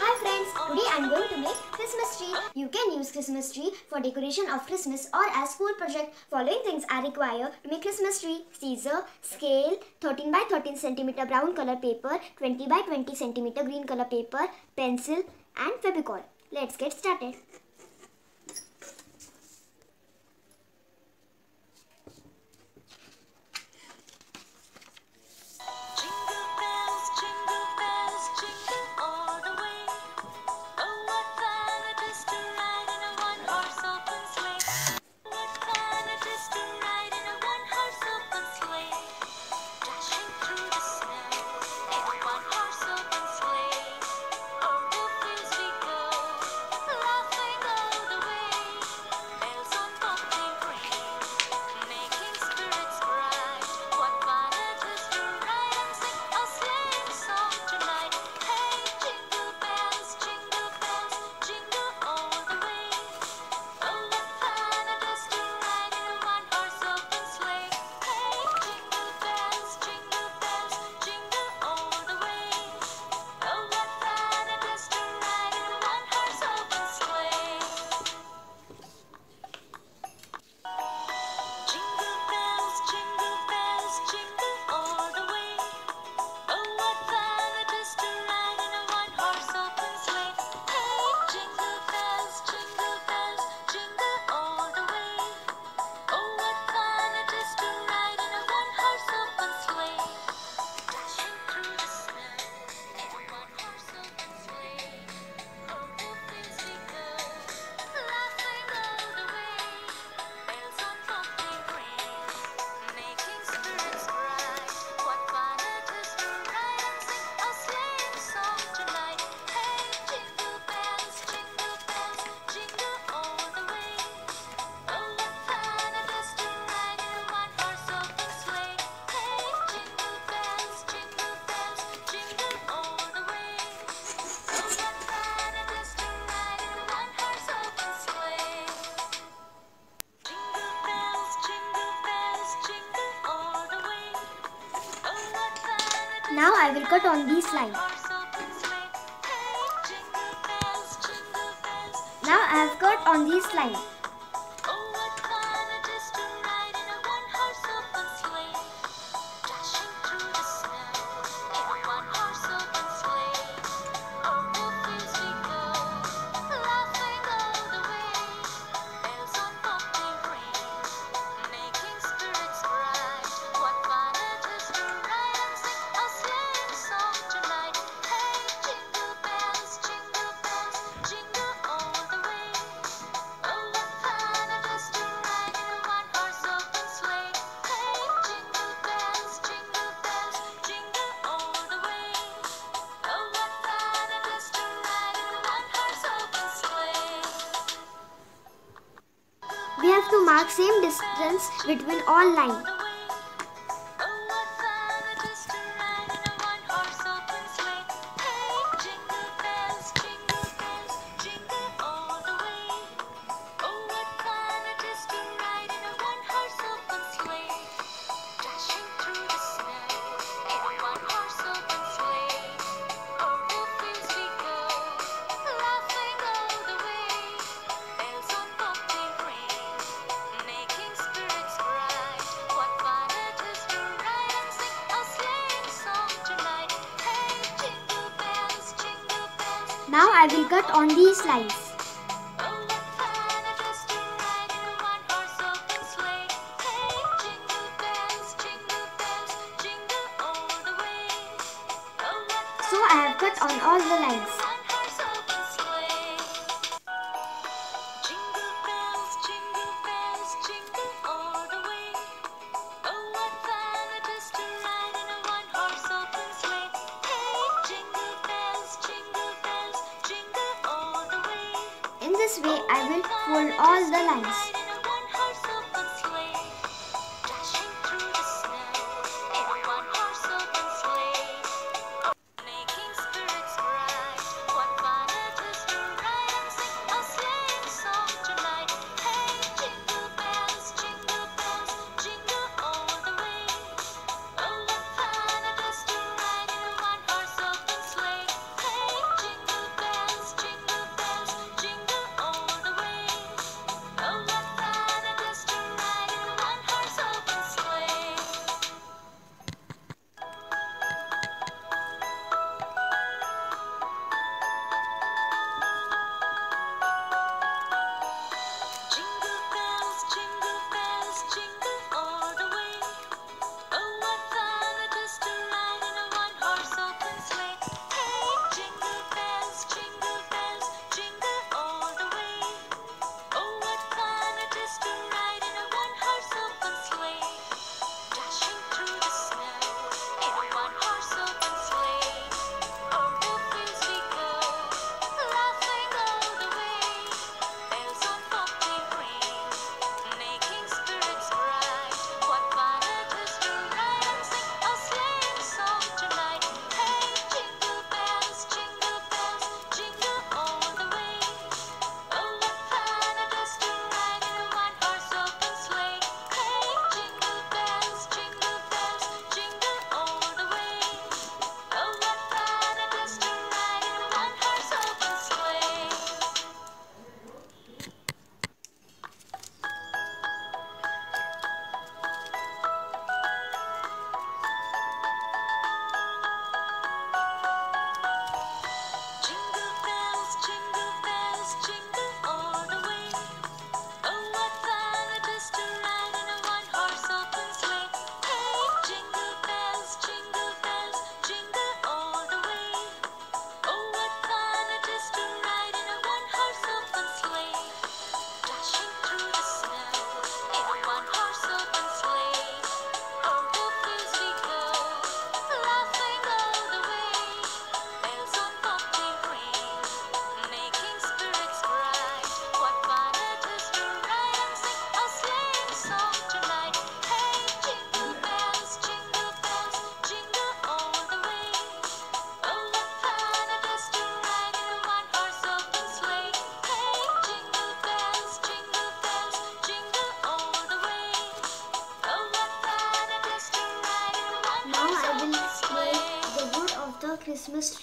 Hi friends, today I am going to make Christmas tree. You can use Christmas tree for decoration of Christmas or as school project. Following things are required to make Christmas tree. Scissor, scale, 13 by 13 centimeter brown color paper, 20 by 20 centimeter green color paper, pencil and Fevicol. Let's get started. Now I will cut on these lines. Now I have cut on these lines. mark same distance between all lines. I will cut on these lines. So I have cut on all the lines. for all the lines.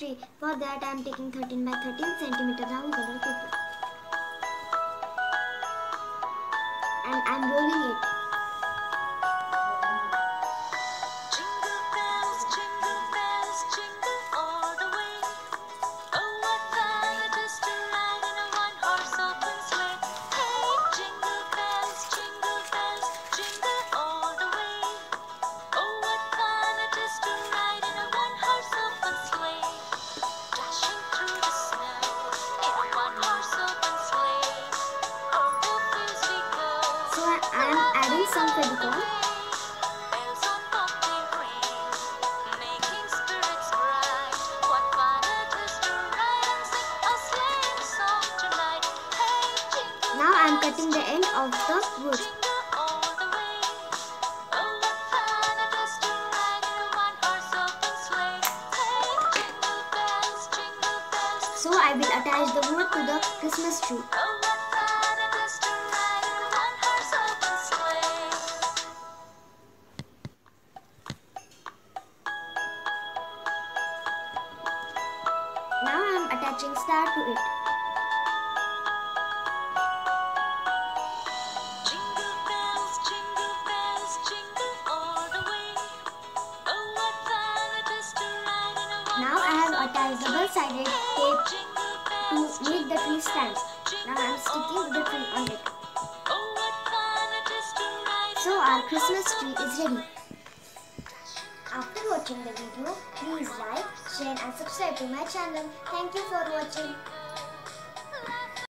For that I am taking 13 by 13 centimeter round color paper. And I am rolling it. Jingle bells, jingle bells. So I will attach the wood to the Christmas tree. Now I am attaching star to it. I double-sided tape to make the tree stand. Now I am sticking the tree on it. So our Christmas tree is ready. After watching the video, please like, share and subscribe to my channel. Thank you for watching.